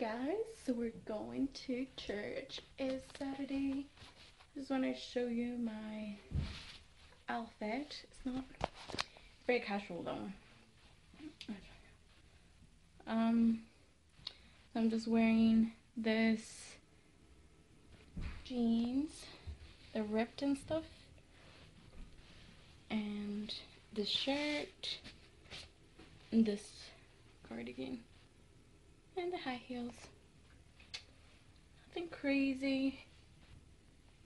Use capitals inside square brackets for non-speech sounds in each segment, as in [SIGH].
guys, so we're going to church. It's Saturday. Just want to show you my outfit. It's not very casual though. Um, so I'm just wearing this jeans, the ripped and stuff, and this shirt, and this cardigan and the high heels. Nothing crazy.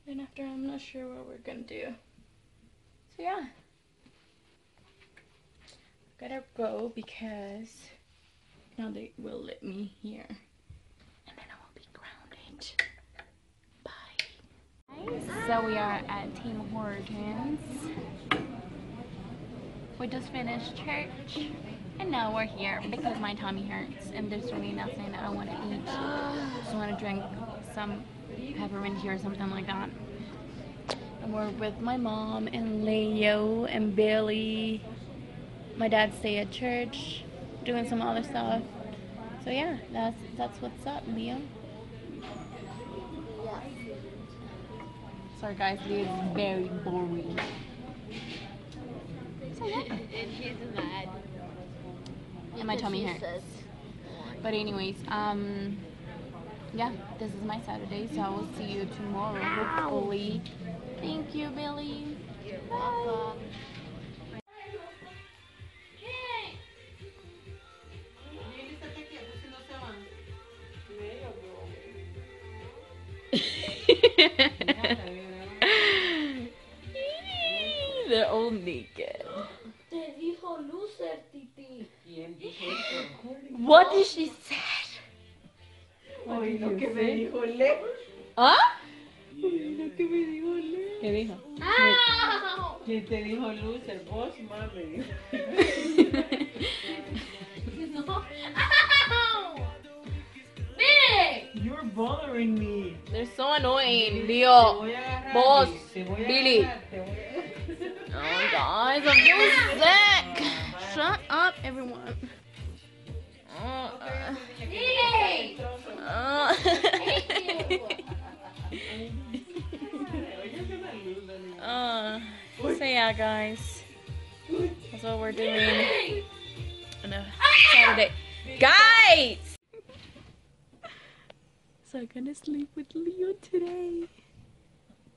Then after, I'm not sure what we're gonna do. So yeah. Gotta go because now they will let me here. And then I will be grounded. Bye. So we are at Tim Hortons. We just finished church. And now we're here because my tummy hurts and there's really nothing I want to eat. Just want to drink some peppermint tea or something like that. And we're with my mom and Leo and Billy. My dad stay at church doing some other stuff. So yeah, that's that's what's up, Leo. Sorry guys, Leo is very boring. So yeah. And he's mad. And my tummy he hurts. says, But anyways, um, yeah, this is my Saturday, so I will see you tomorrow, hopefully. Thank you, Billy. You're welcome. [LAUGHS] [LAUGHS] They're all naked. Te dijo loser, Titi. What did she say? Oye, lo que me dijo Le. ¿Ah? Oye, lo que me dijo Le. ¿Qué dijo? Ow! ¿Quién te dijo loser? Vos, mami. [LAUGHS] no. [LAUGHS] Big! You're bothering me. They're so annoying, Leo. voy a agarrar, Vos, te voy a Billy. agarrar, te voy a- Oh, guys, I'm feeling sick. Shut up, everyone. Uh, uh, uh. uh, so yeah, guys, that's what we're doing on a Saturday. Guys! So I'm gonna sleep with Leo today.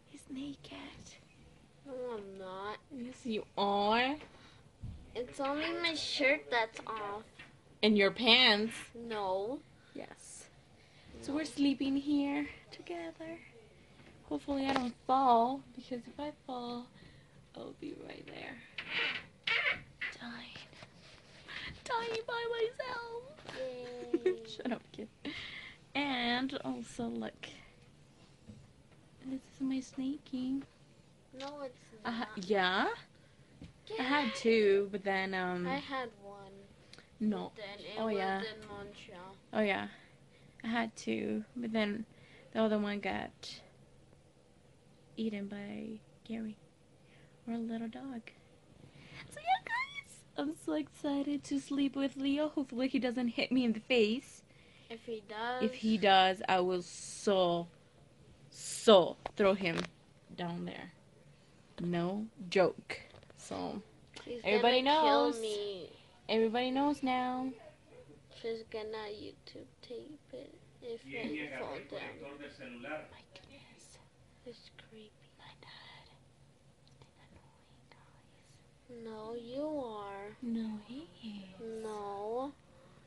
He's naked. No, I'm not. Yes, you are. It's only my shirt that's off. And your pants. No. Yes. So we're sleeping here together. Hopefully I don't fall because if I fall, I'll be right there. Dying. Dying by myself. [LAUGHS] Shut up, kid. And also look. This is my snaking. No, it's I ha- not. yeah? I had two, but then um I had one. no. Then it Oh, was yeah. Oh yeah, I had two, but then the other one got eaten by Gary, or a little dog. So yeah, guys, I'm so excited to sleep with Leo. Hopefully he doesn't hit me in the face. If he does. If he does, I will so, so throw him down there. No joke. So he's everybody knows. Kill me. everybody knows now. She's gonna YouTube tape it if it falls down. My goodness, It's creepy. my dad. He's annoying. No, you are. No, he is. No.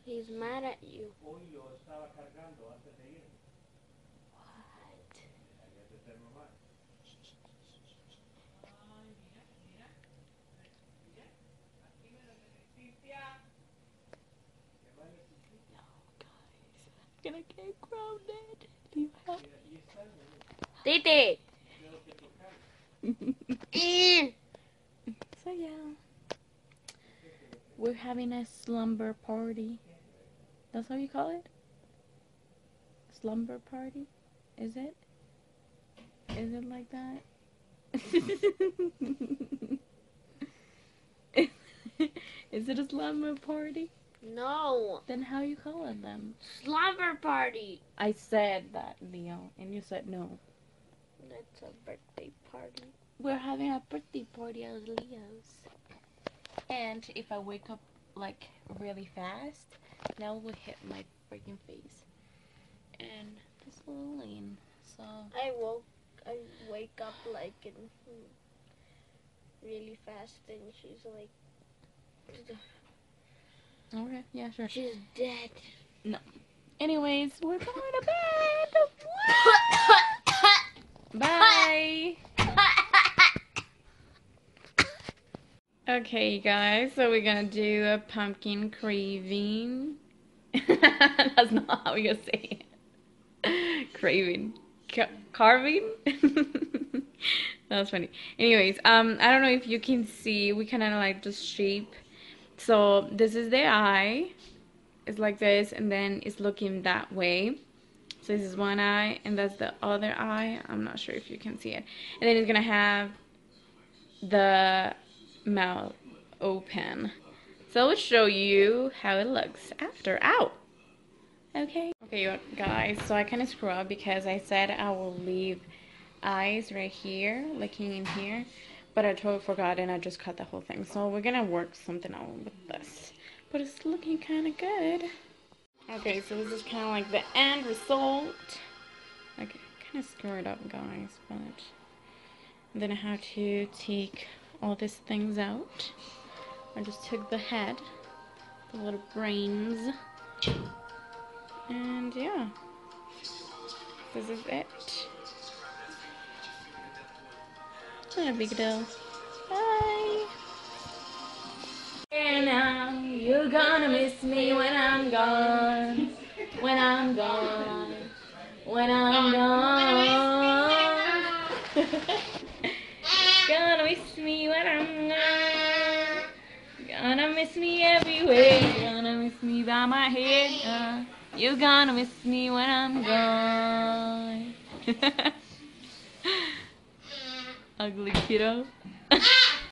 He's mad at you. What? Gonna get grounded. Do you help? [LAUGHS] Titi! So yeah, we're having a slumber party. That's how you call it? Slumber party? Is it? Is it like that? [LAUGHS] Is it a slumber party? No. Then how you calling them? Slumber party. I said that, Leo, and you said no. That's a birthday party. We're having a birthday party as Leos. And if I wake up like really fast, now it will hit my freaking face. And this little lane. So I woke. I wake up like in really fast, and she's like, okay, yeah, sure. she's dead. No. Anyways, we're going to bed. Bye. Okay, guys, so we're gonna do a pumpkin craving. [LAUGHS] That's not how you say it. Craving. Ca- carving? [LAUGHS] that was funny. Anyways, um, I don't know if you can see, we kind of like just shape. So this is the eye. It's like this, and then it's looking that way. So this is one eye, and that's the other eye. I'm not sure if you can see it. And then it's gonna have the mouth open. So I'll show you how it looks after out. Okay. Okay, guys, so I kind of screw up because I said I will leave eyes right here, looking in here, but I totally forgot and I just cut the whole thing. So we're gonna work something out with this, but it's looking kind of good. Okay, so this is kind of like the end result. Okay, kind of screwed up, guys, but then I have to take all these things out. I just took the head, the little brains, and yeah, this is it. Not a big deal. Bye. And now you're gonna miss me when I'm gone. When I'm gone. When I'm gone. [LAUGHS] Gonna miss me when I'm gone. Gonna miss me everywhere. Gonna miss me by my head. Uh, you're gonna miss me when I'm gone. [LAUGHS] Ugly kiddo. [LAUGHS]